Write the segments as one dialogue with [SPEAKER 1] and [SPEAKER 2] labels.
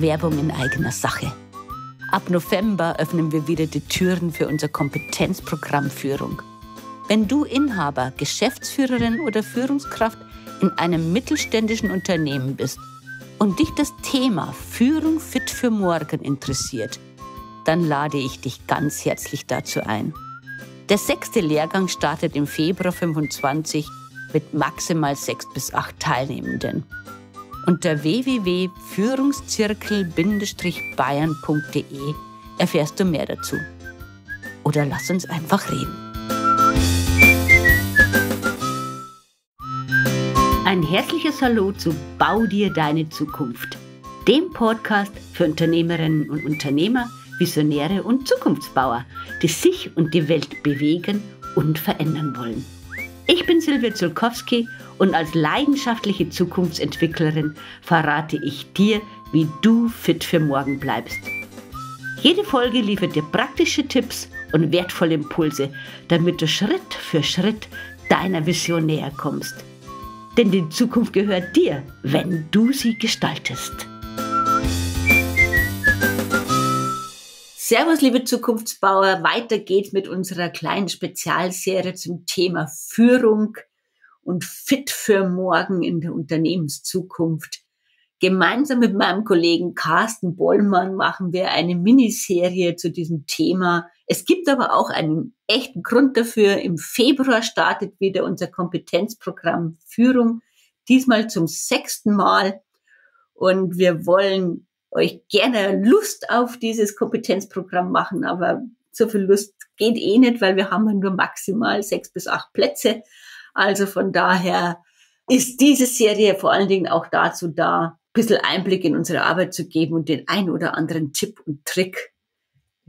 [SPEAKER 1] Werbung in eigener Sache. Ab November öffnen wir wieder die Türen für unser Kompetenzprogramm Führung. Wenn du Inhaber, Geschäftsführerin oder Führungskraft in einem mittelständischen Unternehmen bist und dich das Thema Führung fit für morgen interessiert, dann lade ich dich ganz herzlich dazu ein. Der sechste Lehrgang startet im Februar 25 mit maximal sechs bis acht Teilnehmenden. Unter www.führungszirkel-bayern.de erfährst du mehr dazu. Oder lass uns einfach reden. Ein herzliches Hallo zu Bau dir deine Zukunft, dem Podcast für Unternehmerinnen und Unternehmer, Visionäre und Zukunftsbauer, die sich und die Welt bewegen und verändern wollen. Ich bin Silvia Zulkowski und als leidenschaftliche Zukunftsentwicklerin verrate ich dir, wie du fit für morgen bleibst. Jede Folge liefert dir praktische Tipps und wertvolle Impulse, damit du Schritt für Schritt deiner Vision näher kommst. Denn die Zukunft gehört dir, wenn du sie gestaltest. Servus, liebe Zukunftsbauer. Weiter geht's mit unserer kleinen Spezialserie zum Thema Führung und fit für morgen in der Unternehmenszukunft. Gemeinsam mit meinem Kollegen Carsten Bollmann machen wir eine Miniserie zu diesem Thema. Es gibt aber auch einen echten Grund dafür. Im Februar startet wieder unser Kompetenzprogramm Führung, diesmal zum sechsten Mal. Und wir wollen euch gerne Lust auf dieses Kompetenzprogramm machen, aber so viel Lust geht eh nicht, weil wir haben nur maximal sechs bis acht Plätze. Also von daher ist diese Serie vor allen Dingen auch dazu da, bisschen Einblick in unsere Arbeit zu geben und den ein oder anderen Tipp und Trick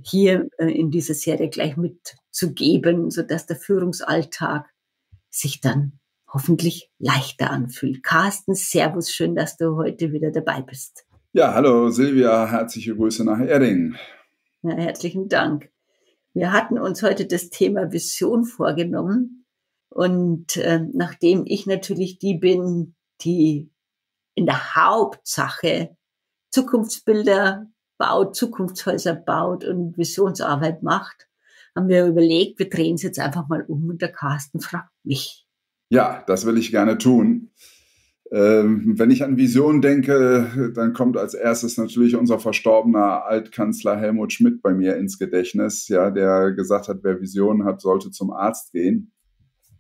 [SPEAKER 1] hier äh, in dieser Serie gleich mitzugeben, so dass der Führungsalltag sich dann hoffentlich leichter anfühlt. Carsten, Servus, schön, dass du heute wieder dabei bist.
[SPEAKER 2] Ja, hallo Silvia, herzliche Grüße nach Erding.
[SPEAKER 1] Ja, herzlichen Dank. Wir hatten uns heute das Thema Vision vorgenommen und äh, nachdem ich natürlich die bin, die in der Hauptsache Zukunftsbilder baut, Zukunftshäuser baut und Visionsarbeit macht, haben wir überlegt, wir drehen es jetzt einfach mal um und der Carsten fragt mich.
[SPEAKER 2] Ja, das will ich gerne tun. Ähm, wenn ich an Vision denke, dann kommt als erstes natürlich unser verstorbener Altkanzler Helmut Schmidt bei mir ins Gedächtnis, ja, der gesagt hat, wer Visionen hat, sollte zum Arzt gehen.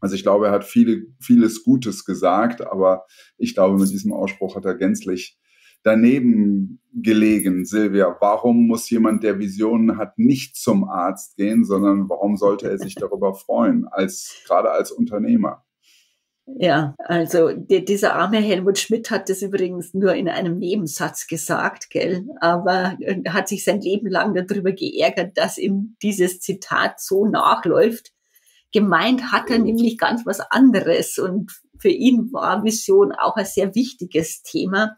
[SPEAKER 2] Also ich glaube, er hat viele, vieles Gutes gesagt, aber ich glaube, mit diesem Ausspruch hat er gänzlich daneben gelegen. Silvia, warum muss jemand, der Visionen hat, nicht zum Arzt gehen, sondern warum sollte er sich darüber freuen, als, gerade als Unternehmer?
[SPEAKER 1] Ja, also die, dieser arme Helmut Schmidt hat das übrigens nur in einem Nebensatz gesagt, gell? aber äh, hat sich sein Leben lang darüber geärgert, dass ihm dieses Zitat so nachläuft. Gemeint hat er nämlich ganz was anderes und für ihn war Vision auch ein sehr wichtiges Thema.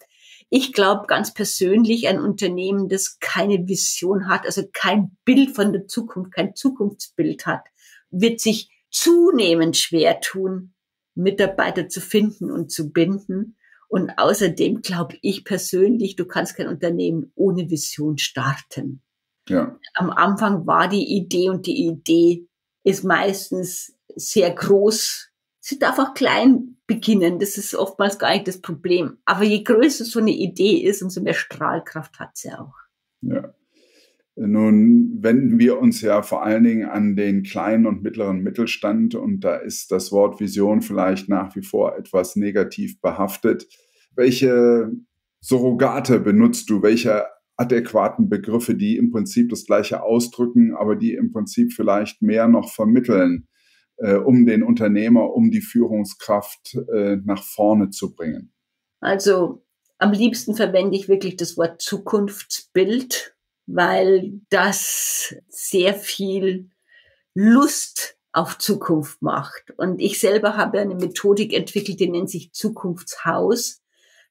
[SPEAKER 1] Ich glaube ganz persönlich, ein Unternehmen, das keine Vision hat, also kein Bild von der Zukunft, kein Zukunftsbild hat, wird sich zunehmend schwer tun, Mitarbeiter zu finden und zu binden. Und außerdem glaube ich persönlich, du kannst kein Unternehmen ohne Vision starten. Ja. Am Anfang war die Idee und die Idee ist meistens sehr groß. Sie darf auch klein beginnen. Das ist oftmals gar nicht das Problem. Aber je größer so eine Idee ist, umso mehr Strahlkraft hat sie auch.
[SPEAKER 2] Ja. Nun wenden wir uns ja vor allen Dingen an den kleinen und mittleren Mittelstand und da ist das Wort Vision vielleicht nach wie vor etwas negativ behaftet. Welche Surrogate benutzt du? Welche adäquaten Begriffe, die im Prinzip das Gleiche ausdrücken, aber die im Prinzip vielleicht mehr noch vermitteln, äh, um den Unternehmer, um die Führungskraft äh, nach vorne zu bringen?
[SPEAKER 1] Also am liebsten verwende ich wirklich das Wort Zukunftsbild weil das sehr viel Lust auf Zukunft macht. Und ich selber habe eine Methodik entwickelt, die nennt sich Zukunftshaus.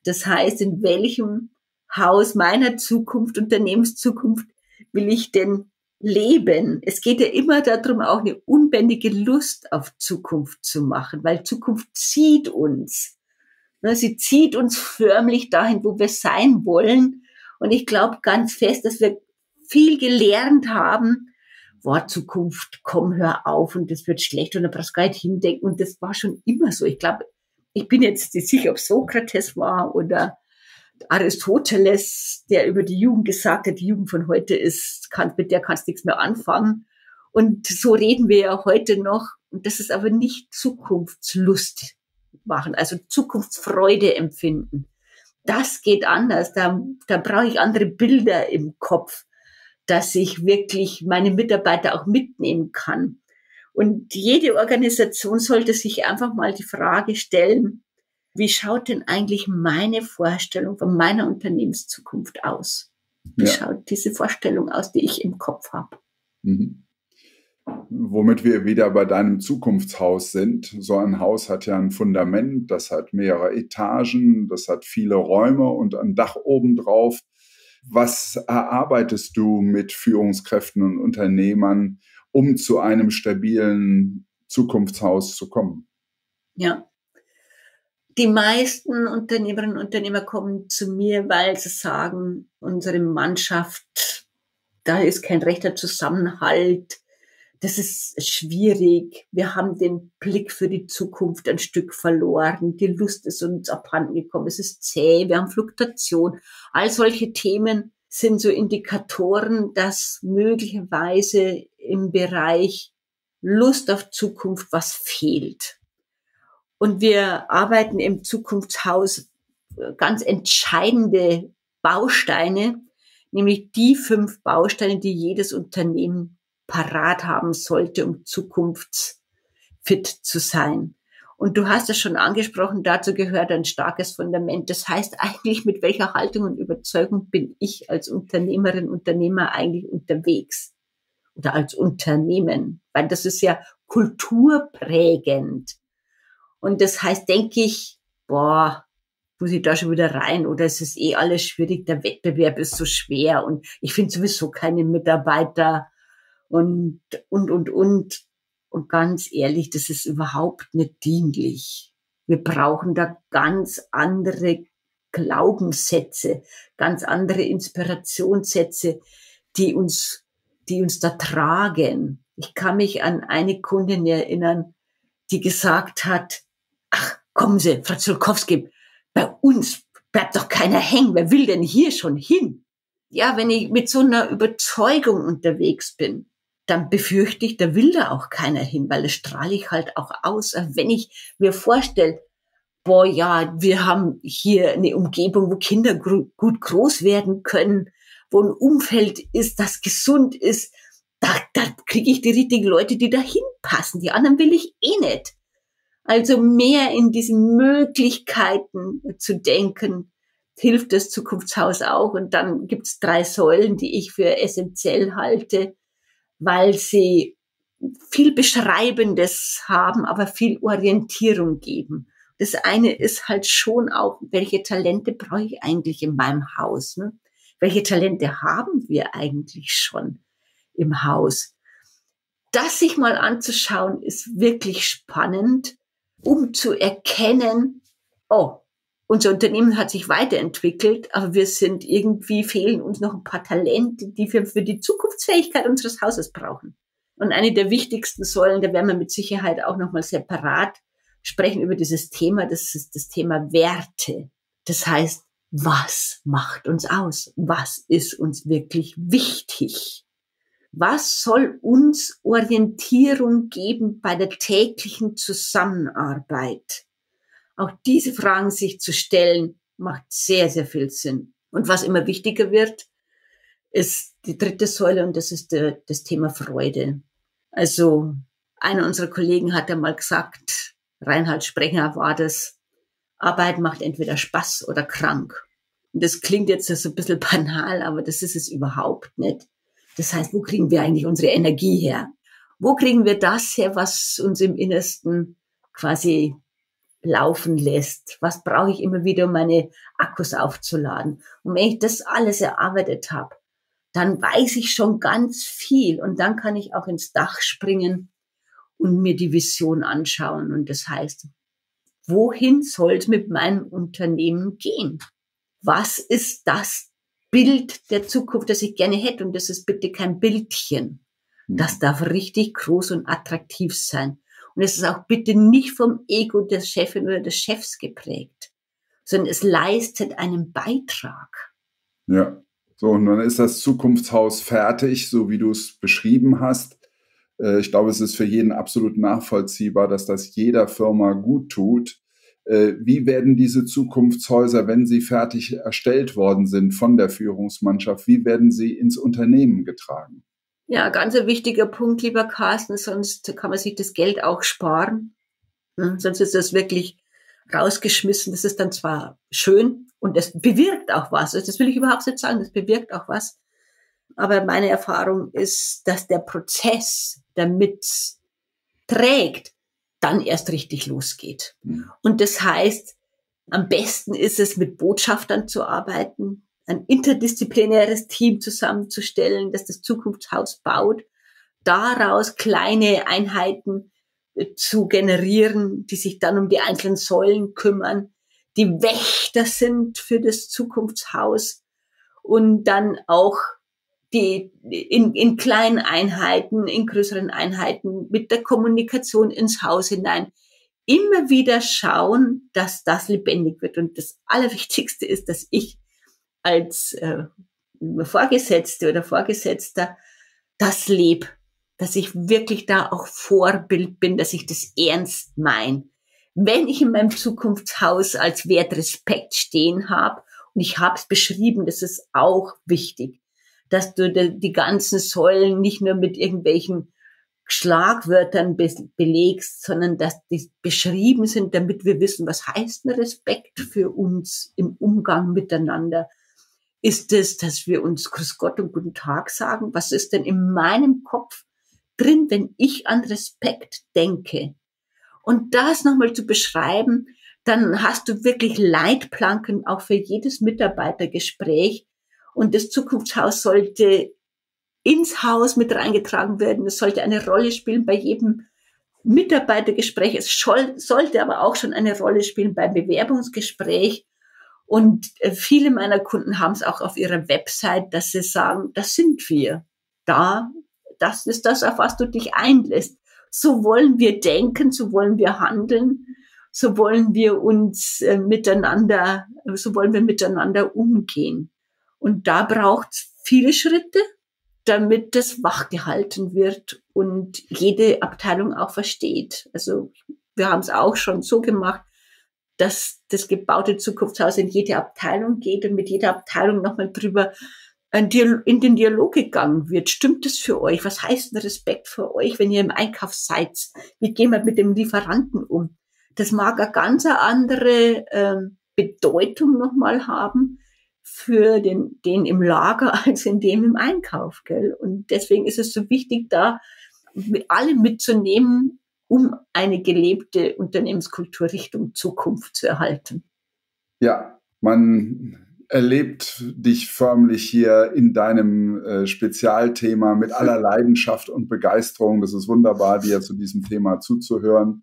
[SPEAKER 1] Das heißt, in welchem Haus meiner Zukunft, Unternehmenszukunft will ich denn leben? Es geht ja immer darum, auch eine unbändige Lust auf Zukunft zu machen, weil Zukunft zieht uns. Sie zieht uns förmlich dahin, wo wir sein wollen. Und ich glaube ganz fest, dass wir viel gelernt haben, war Zukunft, komm, hör auf und das wird schlecht und da brauchst du gar nicht hindenken. Und das war schon immer so. Ich glaube, ich bin jetzt nicht sicher, ob Sokrates war oder Aristoteles, der über die Jugend gesagt hat, die Jugend von heute ist, kann, mit der kannst du nichts mehr anfangen. Und so reden wir ja heute noch. Und das ist aber nicht Zukunftslust machen, also Zukunftsfreude empfinden. Das geht anders. Da, da brauche ich andere Bilder im Kopf dass ich wirklich meine Mitarbeiter auch mitnehmen kann. Und jede Organisation sollte sich einfach mal die Frage stellen, wie schaut denn eigentlich meine Vorstellung von meiner Unternehmenszukunft aus? Wie ja. schaut diese Vorstellung aus, die ich im Kopf habe? Mhm.
[SPEAKER 2] Womit wir wieder bei deinem Zukunftshaus sind. So ein Haus hat ja ein Fundament, das hat mehrere Etagen, das hat viele Räume und ein Dach obendrauf. Was erarbeitest du mit Führungskräften und Unternehmern, um zu einem stabilen Zukunftshaus zu kommen?
[SPEAKER 1] Ja. Die meisten Unternehmerinnen und Unternehmer kommen zu mir, weil sie sagen, unsere Mannschaft, da ist kein rechter Zusammenhalt, das ist schwierig. Wir haben den Blick für die Zukunft ein Stück verloren. Die Lust ist uns abhanden gekommen. Es ist zäh. Wir haben Fluktuation. All solche Themen sind so Indikatoren, dass möglicherweise im Bereich Lust auf Zukunft was fehlt. Und wir arbeiten im Zukunftshaus ganz entscheidende Bausteine, nämlich die fünf Bausteine, die jedes Unternehmen parat haben sollte, um zukunftsfit zu sein. Und du hast es schon angesprochen, dazu gehört ein starkes Fundament. Das heißt eigentlich, mit welcher Haltung und Überzeugung bin ich als Unternehmerin, Unternehmer eigentlich unterwegs? Oder als Unternehmen? Weil das ist ja kulturprägend. Und das heißt, denke ich, boah, muss ich da schon wieder rein oder es ist eh alles schwierig, der Wettbewerb ist so schwer und ich finde sowieso keine Mitarbeiter und, und, und, und. Und ganz ehrlich, das ist überhaupt nicht dienlich. Wir brauchen da ganz andere Glaubenssätze, ganz andere Inspirationssätze, die uns, die uns da tragen. Ich kann mich an eine Kundin erinnern, die gesagt hat, ach, kommen Sie, Frau Zulkowski, bei uns bleibt doch keiner hängen. Wer will denn hier schon hin? Ja, wenn ich mit so einer Überzeugung unterwegs bin, dann befürchte ich, da will da auch keiner hin, weil das strahle ich halt auch aus. Wenn ich mir vorstelle, boah, ja, wir haben hier eine Umgebung, wo Kinder gut groß werden können, wo ein Umfeld ist, das gesund ist, da, da kriege ich die richtigen Leute, die da hinpassen. Die anderen will ich eh nicht. Also mehr in diesen Möglichkeiten zu denken, hilft das Zukunftshaus auch. Und dann gibt's drei Säulen, die ich für essentiell halte weil sie viel Beschreibendes haben, aber viel Orientierung geben. Das eine ist halt schon auch, welche Talente brauche ich eigentlich in meinem Haus? Ne? Welche Talente haben wir eigentlich schon im Haus? Das sich mal anzuschauen, ist wirklich spannend, um zu erkennen, oh, unser Unternehmen hat sich weiterentwickelt, aber wir sind irgendwie fehlen uns noch ein paar Talente, die wir für die Zukunftsfähigkeit unseres Hauses brauchen. Und eine der wichtigsten Säulen, da werden wir mit Sicherheit auch nochmal separat sprechen über dieses Thema, das ist das Thema Werte. Das heißt, was macht uns aus? Was ist uns wirklich wichtig? Was soll uns Orientierung geben bei der täglichen Zusammenarbeit? Auch diese Fragen sich zu stellen, macht sehr, sehr viel Sinn. Und was immer wichtiger wird, ist die dritte Säule und das ist der, das Thema Freude. Also einer unserer Kollegen hat einmal gesagt, Reinhard Sprecher war das, Arbeit macht entweder Spaß oder krank. Und das klingt jetzt so ein bisschen banal, aber das ist es überhaupt nicht. Das heißt, wo kriegen wir eigentlich unsere Energie her? Wo kriegen wir das her, was uns im Innersten quasi laufen lässt. Was brauche ich immer wieder, um meine Akkus aufzuladen? Und wenn ich das alles erarbeitet habe, dann weiß ich schon ganz viel und dann kann ich auch ins Dach springen und mir die Vision anschauen. Und das heißt, wohin soll es mit meinem Unternehmen gehen? Was ist das, Bild der Zukunft, das ich gerne hätte. Und das ist bitte kein Bildchen. Mhm. Das darf richtig groß und attraktiv sein. Und es ist auch bitte nicht vom Ego der Chefin oder des Chefs geprägt, sondern es leistet einen Beitrag.
[SPEAKER 2] Ja, so, und dann ist das Zukunftshaus fertig, so wie du es beschrieben hast. Äh, ich glaube, es ist für jeden absolut nachvollziehbar, dass das jeder Firma gut tut. Äh, wie werden diese Zukunftshäuser, wenn sie fertig erstellt worden sind von der Führungsmannschaft, wie werden sie ins Unternehmen getragen?
[SPEAKER 1] Ja, ganz ein wichtiger Punkt, lieber Carsten, sonst kann man sich das Geld auch sparen. Hm, sonst ist das wirklich rausgeschmissen. Das ist dann zwar schön und es bewirkt auch was. Das will ich überhaupt nicht sagen, das bewirkt auch was. Aber meine Erfahrung ist, dass der Prozess, damit trägt, dann erst richtig losgeht. Mhm. Und das heißt, am besten ist es, mit Botschaftern zu arbeiten, ein interdisziplinäres Team zusammenzustellen, das das Zukunftshaus baut, daraus kleine Einheiten äh, zu generieren, die sich dann um die einzelnen Säulen kümmern, die Wächter sind für das Zukunftshaus und dann auch die in, in kleinen Einheiten, in größeren Einheiten mit der Kommunikation ins Haus hinein immer wieder schauen, dass das lebendig wird. Und das Allerwichtigste ist, dass ich als äh, Vorgesetzte oder Vorgesetzter das lebe, dass ich wirklich da auch Vorbild bin, dass ich das ernst meine. Wenn ich in meinem Zukunftshaus als Wert Respekt stehen habe, und ich habe es beschrieben, das ist auch wichtig, dass du die ganzen Säulen nicht nur mit irgendwelchen Schlagwörtern be belegst, sondern dass die beschrieben sind, damit wir wissen, was heißt ein Respekt für uns im Umgang miteinander. Ist es, dass wir uns Grüß Gott und Guten Tag sagen? Was ist denn in meinem Kopf drin, wenn ich an Respekt denke? Und das nochmal zu beschreiben, dann hast du wirklich Leitplanken auch für jedes Mitarbeitergespräch, und das Zukunftshaus sollte ins Haus mit reingetragen werden. Es sollte eine Rolle spielen bei jedem Mitarbeitergespräch. Es sollte aber auch schon eine Rolle spielen beim Bewerbungsgespräch. Und äh, viele meiner Kunden haben es auch auf ihrer Website, dass sie sagen, das sind wir. Da, das ist das, auf was du dich einlässt. So wollen wir denken, so wollen wir handeln, so wollen wir uns äh, miteinander, so wollen wir miteinander umgehen. Und da braucht es viele Schritte, damit das wachgehalten wird und jede Abteilung auch versteht. Also wir haben es auch schon so gemacht, dass das gebaute Zukunftshaus in jede Abteilung geht und mit jeder Abteilung nochmal drüber in den Dialog gegangen wird. Stimmt das für euch? Was heißt denn Respekt für euch, wenn ihr im Einkauf seid? Wie gehen wir mit dem Lieferanten um? Das mag eine ganz andere äh, Bedeutung nochmal haben, für den, den im Lager als in dem im Einkauf. Gell? Und deswegen ist es so wichtig, da alle mitzunehmen, um eine gelebte Unternehmenskultur Richtung Zukunft zu erhalten.
[SPEAKER 2] Ja, man erlebt dich förmlich hier in deinem äh, Spezialthema mit aller Leidenschaft und Begeisterung. Das ist wunderbar, dir zu diesem Thema zuzuhören.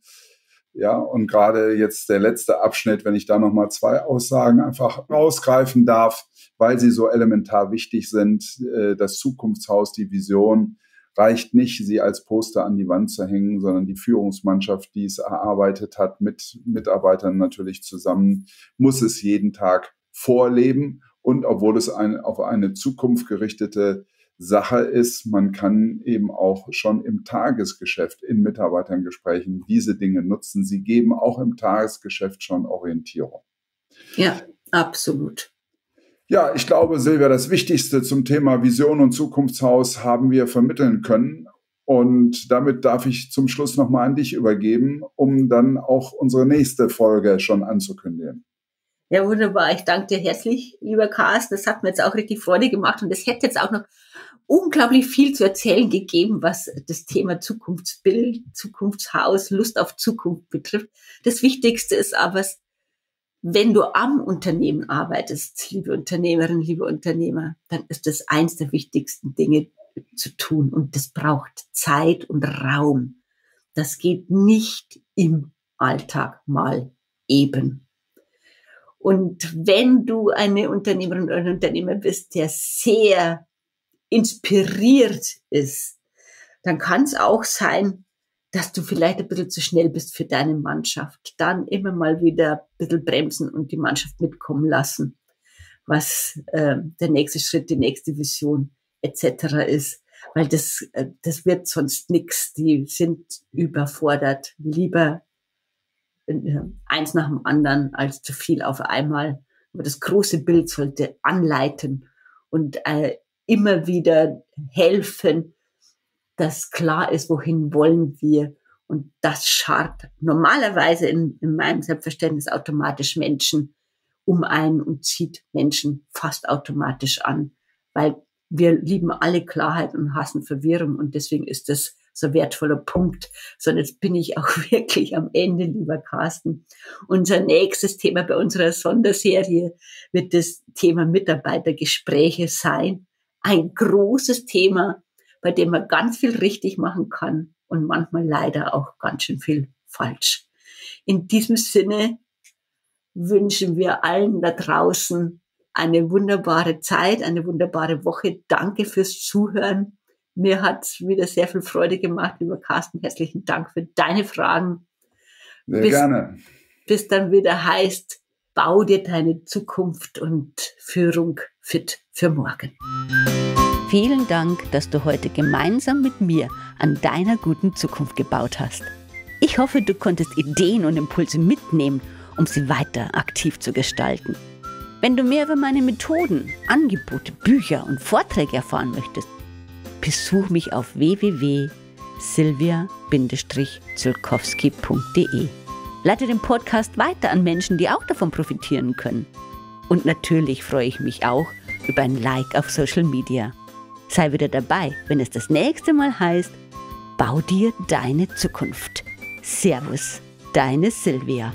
[SPEAKER 2] Ja, und gerade jetzt der letzte Abschnitt, wenn ich da nochmal zwei Aussagen einfach rausgreifen darf, weil sie so elementar wichtig sind. Äh, das Zukunftshaus, die Vision reicht nicht, sie als Poster an die Wand zu hängen, sondern die Führungsmannschaft, die es erarbeitet hat, mit Mitarbeitern natürlich zusammen, muss es jeden Tag vorleben. Und obwohl es ein, auf eine Zukunft gerichtete Sache ist, man kann eben auch schon im Tagesgeschäft in Mitarbeitergesprächen diese Dinge nutzen. Sie geben auch im Tagesgeschäft schon Orientierung.
[SPEAKER 1] Ja, absolut.
[SPEAKER 2] Ja, ich glaube, Silvia, das Wichtigste zum Thema Vision und Zukunftshaus haben wir vermitteln können. Und damit darf ich zum Schluss nochmal an dich übergeben, um dann auch unsere nächste Folge schon anzukündigen.
[SPEAKER 1] Ja, wunderbar. Ich danke dir herzlich, lieber Carsten. Das hat mir jetzt auch richtig Freude gemacht und es hätte jetzt auch noch unglaublich viel zu erzählen gegeben, was das Thema Zukunftsbild, Zukunftshaus, Lust auf Zukunft betrifft. Das Wichtigste ist aber, wenn du am Unternehmen arbeitest, liebe Unternehmerin, liebe Unternehmer, dann ist das eins der wichtigsten Dinge zu tun und das braucht Zeit und Raum. Das geht nicht im Alltag mal eben. Und wenn du eine Unternehmerin oder ein Unternehmer bist, der sehr inspiriert ist, dann kann es auch sein, dass du vielleicht ein bisschen zu schnell bist für deine Mannschaft. Dann immer mal wieder ein bisschen bremsen und die Mannschaft mitkommen lassen, was äh, der nächste Schritt, die nächste Vision etc. ist. Weil das, äh, das wird sonst nix. Die sind überfordert. Lieber äh, eins nach dem anderen als zu viel auf einmal. Aber das große Bild sollte anleiten und äh, immer wieder helfen, dass klar ist, wohin wollen wir. Und das scharrt normalerweise in, in meinem Selbstverständnis automatisch Menschen um ein und zieht Menschen fast automatisch an, weil wir lieben alle Klarheit und hassen Verwirrung und deswegen ist das so wertvoller Punkt. So, jetzt bin ich auch wirklich am Ende, lieber Carsten. Unser nächstes Thema bei unserer Sonderserie wird das Thema Mitarbeitergespräche sein. Ein großes Thema, bei dem man ganz viel richtig machen kann und manchmal leider auch ganz schön viel falsch. In diesem Sinne wünschen wir allen da draußen eine wunderbare Zeit, eine wunderbare Woche. Danke fürs Zuhören. Mir hat wieder sehr viel Freude gemacht, lieber Carsten. Herzlichen Dank für deine Fragen.
[SPEAKER 2] Sehr bis, gerne.
[SPEAKER 1] Bis dann wieder heißt, bau dir deine Zukunft und Führung fit für morgen.
[SPEAKER 3] Vielen Dank, dass du heute gemeinsam mit mir an deiner guten Zukunft gebaut hast. Ich hoffe, du konntest Ideen und Impulse mitnehmen, um sie weiter aktiv zu gestalten. Wenn du mehr über meine Methoden, Angebote, Bücher und Vorträge erfahren möchtest, besuch mich auf www.silvia-zulkowski.de. Leite den Podcast weiter an Menschen, die auch davon profitieren können. Und natürlich freue ich mich auch über ein Like auf Social Media. Sei wieder dabei, wenn es das nächste Mal heißt, bau dir deine Zukunft. Servus, deine Silvia.